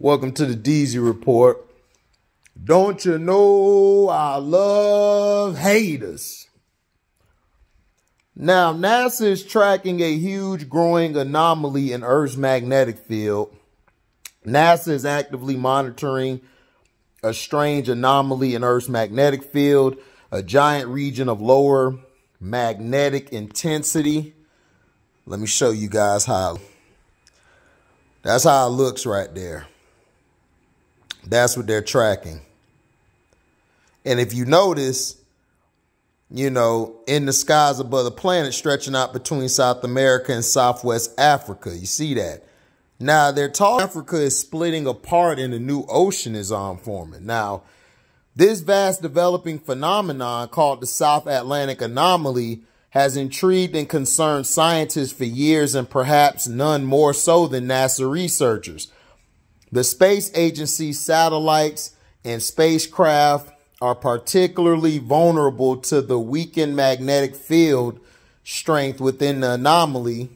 Welcome to the DEEZYii Report. Don't you know I love haters? Now, NASA is tracking a huge growing anomaly in Earth's magnetic field. NASA is actively monitoring a strange anomaly in Earth's magnetic field, a giant region of lower magnetic intensity. Let me show you guys how. That's how it looks right there. That's what they're tracking. And if you notice, you know, in the skies above the planet stretching out between South America and Southwest Africa, you see that. Now, they're talking Africa is splitting apart and a new ocean is on forming. Now, this vast developing phenomenon called the South Atlantic Anomaly has intrigued and concerned scientists for years and perhaps none more so than NASA researchers. The space agency satellites and spacecraft are particularly vulnerable to the weakened magnetic field strength within the anomaly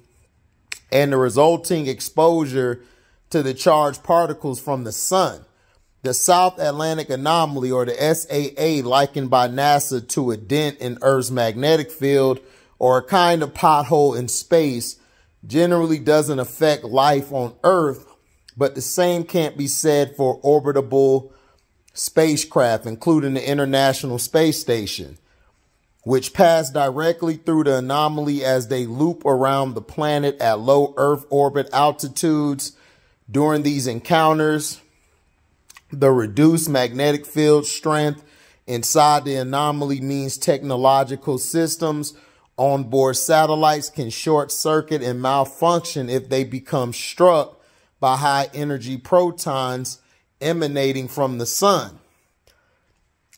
and the resulting exposure to the charged particles from the sun. The South Atlantic Anomaly, or the SAA, likened by NASA to a dent in Earth's magnetic field or a kind of pothole in space, generally doesn't affect life on Earth but the same can't be said for orbitable spacecraft, including the International Space Station, which pass directly through the anomaly as they loop around the planet at low Earth orbit altitudes. During these encounters, the reduced magnetic field strength inside the anomaly means technological systems on board satellites can short circuit and malfunction if they become struck by high energy protons emanating from the sun.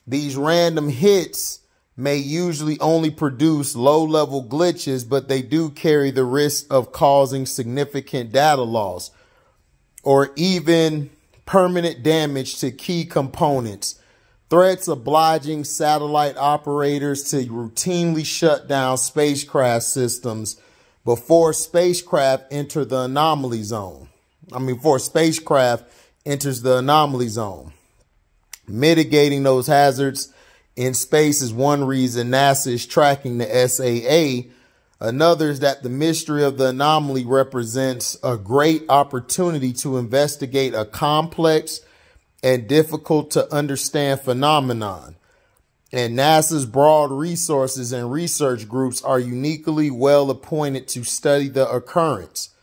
These random hits may usually only produce low level glitches, but they do carry the risk of causing significant data loss or even permanent damage to key components. Threats obliging satellite operators to routinely shut down spacecraft systems before spacecraft enter the anomaly zone. I mean, before a spacecraft enters the anomaly zone. Mitigating those hazards in space is one reason NASA is tracking the SAA. Another is that the mystery of the anomaly represents a great opportunity to investigate a complex and difficult to understand phenomenon. And NASA's broad resources and research groups are uniquely well appointed to study the occurrence.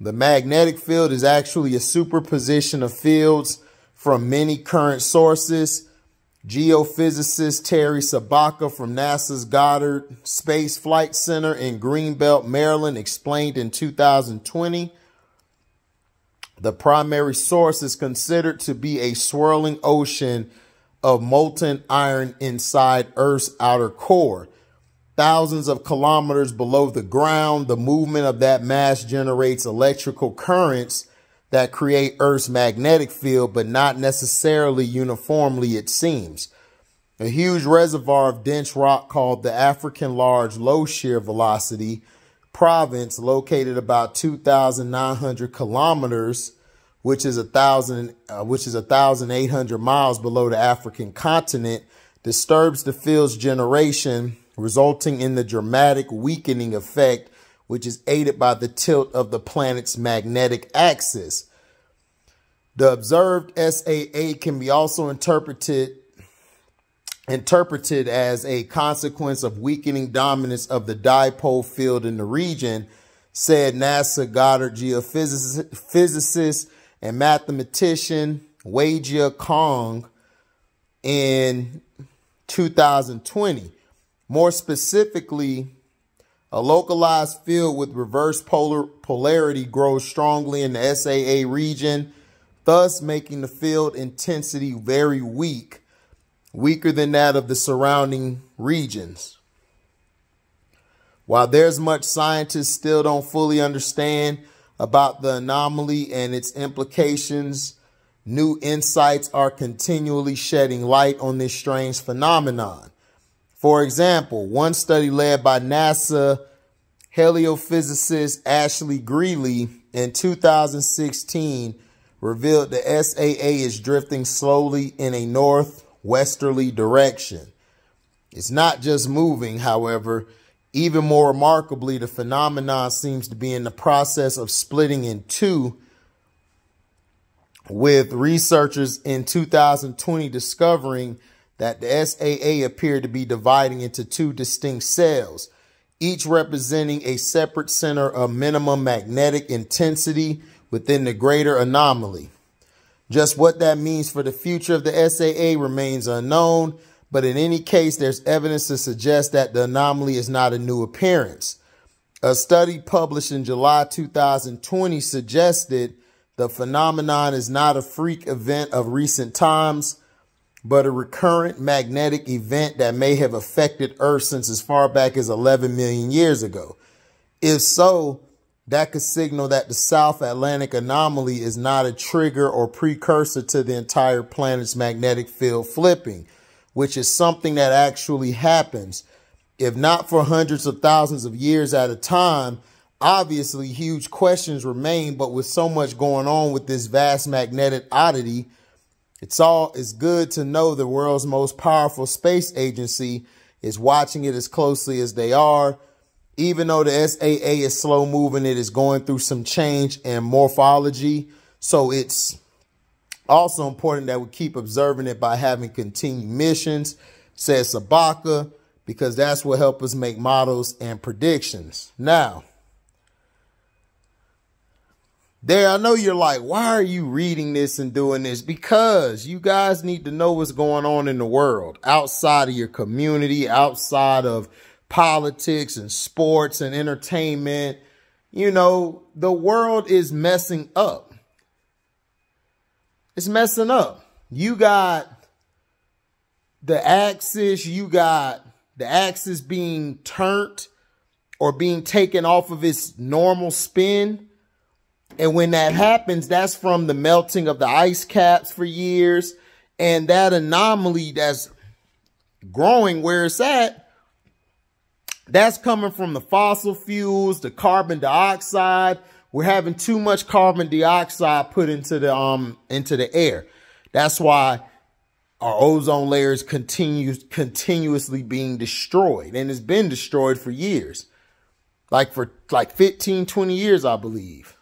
The magnetic field is actually a superposition of fields from many current sources. Geophysicist Terry Sabaka from NASA's Goddard Space Flight Center in Greenbelt, Maryland explained in 2020. The primary source is considered to be a swirling ocean of molten iron inside Earth's outer core thousands of kilometers below the ground. The movement of that mass generates electrical currents that create Earth's magnetic field, but not necessarily uniformly, it seems. A huge reservoir of dense rock called the African Large Low Shear Velocity Province, located about 2,900 kilometers, which is a thousand, uh, which is a thousand eight hundred miles below the African continent, disturbs the field's generation resulting in the dramatic weakening effect, which is aided by the tilt of the planet's magnetic axis. The observed SAA can be also interpreted interpreted as a consequence of weakening dominance of the dipole field in the region, said NASA Goddard geophysicist and mathematician Weijia Kong in 2020. More specifically, a localized field with reverse polar polarity grows strongly in the SAA region, thus making the field intensity very weak, weaker than that of the surrounding regions. While there's much scientists still don't fully understand about the anomaly and its implications, new insights are continually shedding light on this strange phenomenon. For example, one study led by NASA heliophysicist Ashley Greeley in 2016 revealed the SAA is drifting slowly in a northwesterly direction. It's not just moving, however. Even more remarkably, the phenomenon seems to be in the process of splitting in two, with researchers in 2020 discovering that the SAA appeared to be dividing into two distinct cells, each representing a separate center of minimum magnetic intensity within the greater anomaly. Just what that means for the future of the SAA remains unknown, but in any case, there's evidence to suggest that the anomaly is not a new appearance. A study published in July 2020 suggested the phenomenon is not a freak event of recent times, but a recurrent magnetic event that may have affected Earth since as far back as 11 million years ago. If so, that could signal that the South Atlantic anomaly is not a trigger or precursor to the entire planet's magnetic field flipping, which is something that actually happens. If not for hundreds of thousands of years at a time, obviously huge questions remain, but with so much going on with this vast magnetic oddity, it's all it's good to know the world's most powerful space agency is watching it as closely as they are. Even though the SAA is slow moving, it is going through some change and morphology. So it's also important that we keep observing it by having continued missions, says Sabaka, because that's what helps us make models and predictions. Now, there, I know you're like, why are you reading this and doing this? Because you guys need to know what's going on in the world outside of your community, outside of politics and sports and entertainment. You know, the world is messing up. It's messing up. You got the axis, you got the axis being turned or being taken off of its normal spin and when that happens, that's from the melting of the ice caps for years. And that anomaly that's growing where it's at, that's coming from the fossil fuels, the carbon dioxide. We're having too much carbon dioxide put into the um into the air. That's why our ozone layers continues continuously being destroyed and it's been destroyed for years. Like for like 15, 20 years, I believe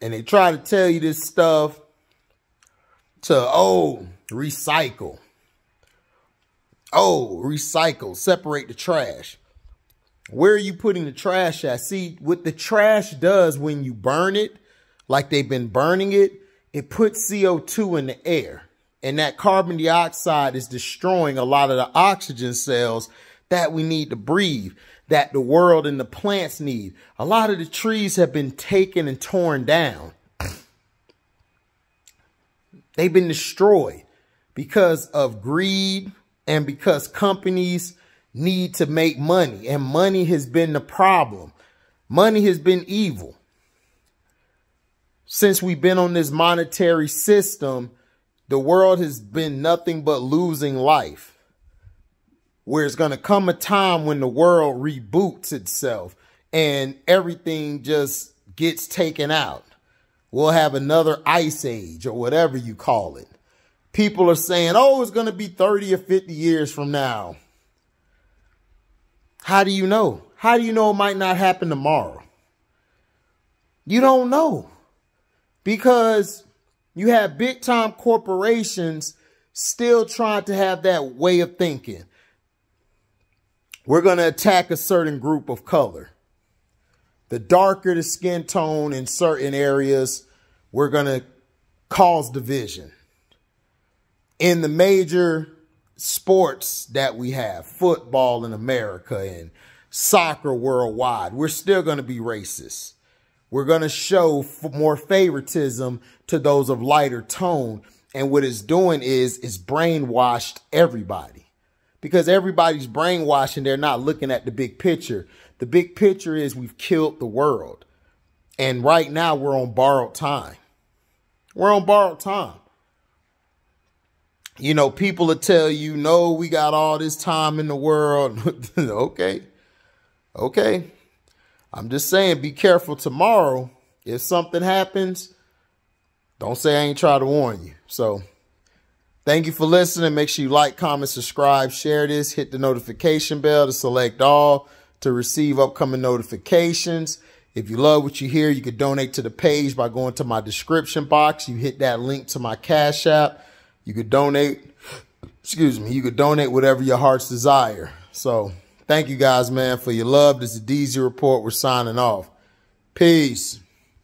and they try to tell you this stuff to, oh, recycle. Oh, recycle, separate the trash. Where are you putting the trash at? See, what the trash does when you burn it, like they've been burning it, it puts CO2 in the air. And that carbon dioxide is destroying a lot of the oxygen cells that we need to breathe that the world and the plants need. A lot of the trees have been taken and torn down. They've been destroyed because of greed and because companies need to make money and money has been the problem. Money has been evil. Since we've been on this monetary system, the world has been nothing but losing life where it's going to come a time when the world reboots itself and everything just gets taken out. We'll have another ice age or whatever you call it. People are saying, oh, it's going to be 30 or 50 years from now. How do you know? How do you know it might not happen tomorrow? You don't know because you have big time corporations still trying to have that way of thinking. We're going to attack a certain group of color. The darker the skin tone in certain areas, we're going to cause division. In the major sports that we have, football in America and soccer worldwide, we're still going to be racist. We're going to show more favoritism to those of lighter tone. And what it's doing is, it's brainwashed everybody because everybody's brainwashing. They're not looking at the big picture. The big picture is we've killed the world. And right now we're on borrowed time. We're on borrowed time. You know, people will tell you, no, we got all this time in the world. okay. Okay. I'm just saying, be careful tomorrow. if something happens, don't say I ain't try to warn you. So thank you for listening. Make sure you like, comment, subscribe, share this, hit the notification bell to select all to receive upcoming notifications. If you love what you hear, you could donate to the page by going to my description box. You hit that link to my Cash App. You could donate, excuse me, you could donate whatever your heart's desire. So thank you guys, man, for your love. This is DEEZYii Report. We're signing off. Peace.